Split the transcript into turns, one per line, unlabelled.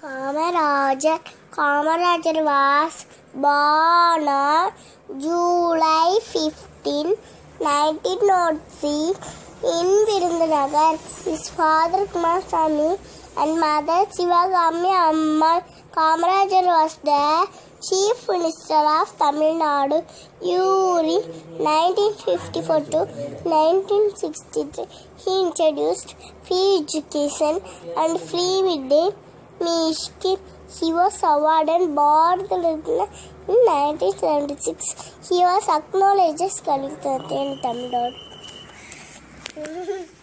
Kamarajar. Kamarajar was born on July 15, 1906 in Virundanagar. His father Kumarasamy and mother Sivagami Ammal. Kamarajar was the Chief Minister of Tamil Nadu during 1954 to 1963. He introduced free education and free midday meal. He was awarded Bharat Ratna in 1976. He was acknowledged as Kalikaratna in Tamil Nadu.